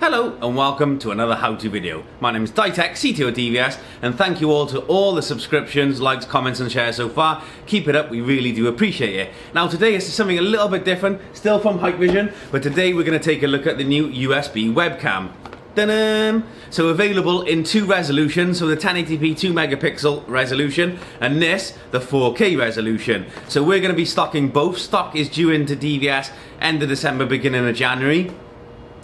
Hello and welcome to another how-to video. My name is Daitech, CTO at DVS, and thank you all to all the subscriptions, likes, comments and shares so far. Keep it up, we really do appreciate it. Now today is something a little bit different, still from Hikvision, but today we're going to take a look at the new USB webcam. So available in two resolutions, so the 1080p 2 megapixel resolution and this, the 4K resolution. So we're going to be stocking both. Stock is due into DVS end of December, beginning of January.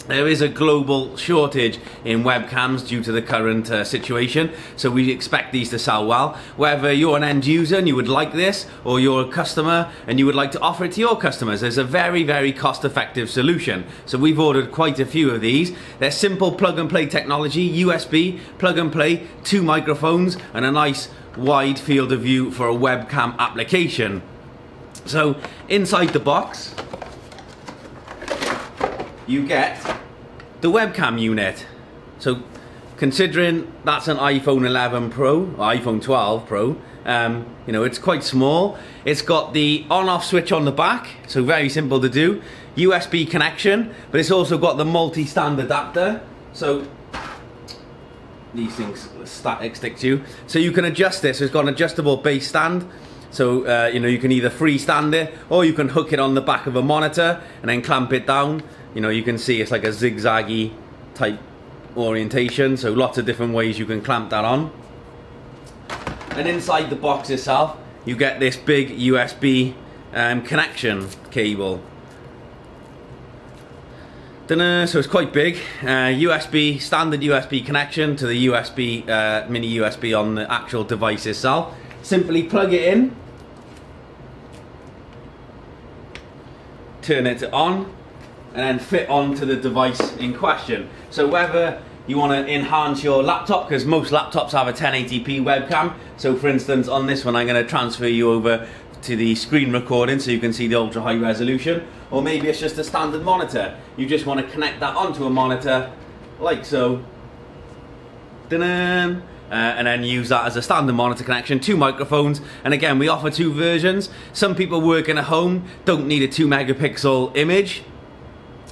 There is a global shortage in webcams due to the current uh, situation, so we expect these to sell well. Whether you're an end user and you would like this, or you're a customer and you would like to offer it to your customers, there's a very, very cost effective solution. So we've ordered quite a few of these. They're simple plug and play technology, USB, plug and play, two microphones, and a nice wide field of view for a webcam application. So inside the box, you get the webcam unit. So considering that's an iPhone 11 Pro, iPhone 12 Pro, um, you know, it's quite small. It's got the on-off switch on the back, so very simple to do. USB connection, but it's also got the multi-stand adapter. So these things static stick to you. So you can adjust this. It's got an adjustable base stand. So, uh, you know, you can either freestand it or you can hook it on the back of a monitor and then clamp it down. You know you can see it's like a zigzaggy type orientation so lots of different ways you can clamp that on. And inside the box itself you get this big USB um, connection cable. So it's quite big. Uh, USB standard USB connection to the USB uh, mini USB on the actual device itself simply plug it in turn it on and then fit onto the device in question. So whether you want to enhance your laptop, because most laptops have a 1080p webcam. So for instance, on this one, I'm going to transfer you over to the screen recording so you can see the ultra high resolution. Or maybe it's just a standard monitor. You just want to connect that onto a monitor like so. Uh, and then use that as a standard monitor connection, two microphones, and again, we offer two versions. Some people working at home don't need a two megapixel image,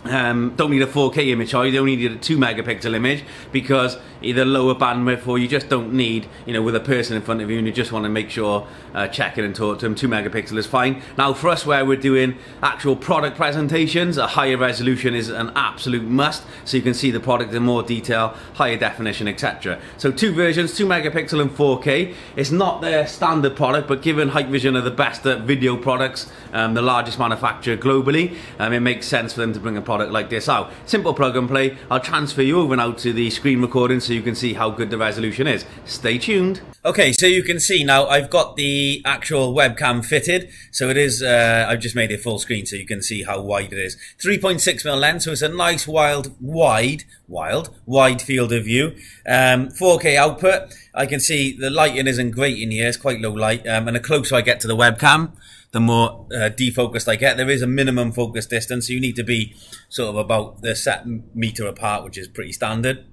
um, don't need a 4K image, or you don't need a 2 megapixel image because either lower bandwidth or you just don't need, you know, with a person in front of you and you just want to make sure, uh, check it and talk to them, 2 megapixel is fine. Now for us where we're doing actual product presentations, a higher resolution is an absolute must so you can see the product in more detail, higher definition, etc. So two versions, 2 megapixel and 4K. It's not their standard product, but given Hikvision are the best at video products, um, the largest manufacturer globally, um, it makes sense for them to bring a product like this out. Simple plug and play. I'll transfer you over now to the screen recording so you can see how good the resolution is. Stay tuned. Okay, so you can see now I've got the actual webcam fitted. So it is, uh, I've just made it full screen so you can see how wide it is. 3.6mm lens, so it's a nice wild, wide, wild, wide field of view. Um, 4K output. I can see the lighting isn't great in here, it's quite low light. Um, and the closer I get to the webcam, the more uh, defocused I get. There is a minimum focus distance, so you need to be sort of about the set meter apart, which is pretty standard.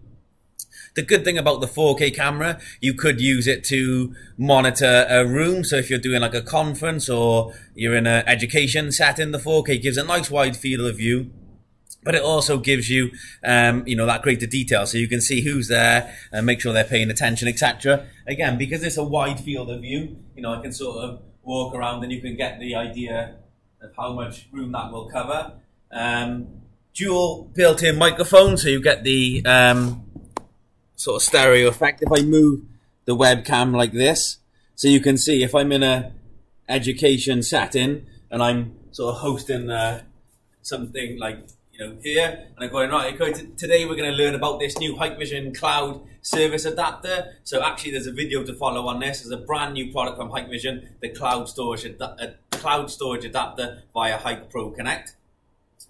The good thing about the 4K camera, you could use it to monitor a room. So if you're doing like a conference or you're in an education setting, the 4K gives a nice wide field of view but it also gives you, um, you know, that greater detail, so you can see who's there and make sure they're paying attention, etc. Again, because it's a wide field of view, you know, I can sort of walk around and you can get the idea of how much room that will cover. Um, dual built-in microphone, so you get the um, sort of stereo effect. If I move the webcam like this, so you can see if I'm in a education setting and I'm sort of hosting uh, something like you know here, and I'm going right. okay Today we're going to learn about this new Hikvision Cloud service adapter. So actually, there's a video to follow on this. There's a brand new product from Hikvision, the cloud storage ad cloud storage adapter via Hik-ProConnect.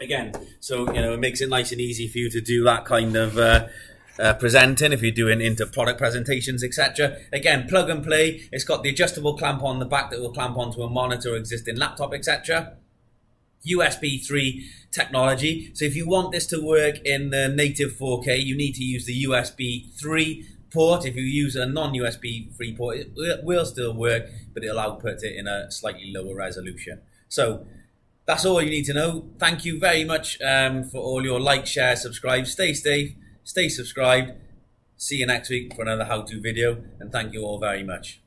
Again, so you know it makes it nice and easy for you to do that kind of. Uh, uh, presenting, if you're doing into product presentations, etc. Again, plug and play. It's got the adjustable clamp on the back that will clamp onto a monitor, existing laptop, etc. USB 3 technology. So if you want this to work in the native 4K, you need to use the USB 3 port. If you use a non-USB 3 port, it will still work, but it'll output it in a slightly lower resolution. So that's all you need to know. Thank you very much um, for all your like, share, subscribe. Stay safe, stay subscribed. See you next week for another how to video, and thank you all very much.